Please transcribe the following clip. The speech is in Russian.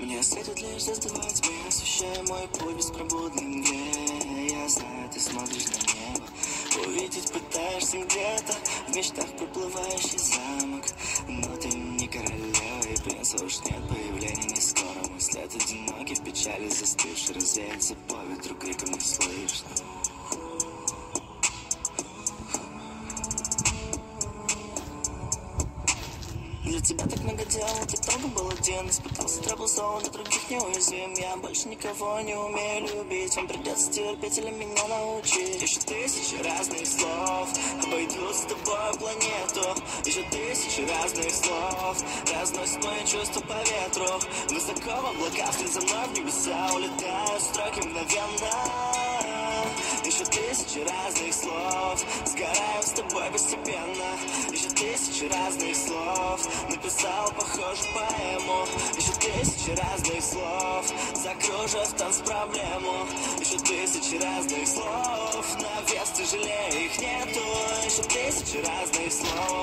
Мне светит лишь создавать тебя, освещая мой путь беспробудный мгле. Я знаю, ты смотришь на небо, увидеть пытаешься где-то, в мечтах проплывающий замок. Но ты не королева, и принца уж нет, появления не скоро. Мысли от одинокий, в печали застывший, развеется по ветру, криком не слышно. Для тебя так много дел, ты долго был один Испытался трэблзон, для других неуязвим Я больше никого не умею любить Вам придется терпеть или меня научить. Еще тысячи разных слов Обойдут с тобой планету. Еще тысячи разных слов Разносят мои чувства по ветру. Высоко в облаках, вслед за мной в небеса Улетают строки мгновенно. Еще тысячи разных слов Сгораем с тобой постепенно. Еще тысячи разных слов Написал похожую поэму. Еще тысячи разных слов. Закружив танц проблему. Еще тысячи разных слов. На вес тяжелее их нету. Еще тысячи разных слов